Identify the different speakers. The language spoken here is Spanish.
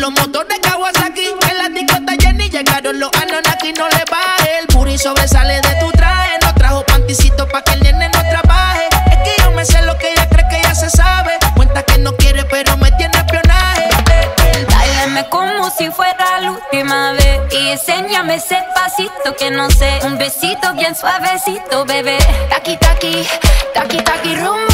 Speaker 1: Los motores Kawasaki, en la discota Jenny llegaron los Anonaki, no le baje. El puri sobresale de tu traje, no trajo panticito pa' que el nene no trabaje. Es que yo me sé lo que ella cree que ya se sabe. Cuenta que no quiere, pero me tiene espionaje.
Speaker 2: Dáleme como si fuera la última vez Y enséñame ese pasito que no sé Un besito bien suavecito, bebé Taki, taki, taki, taki, rumba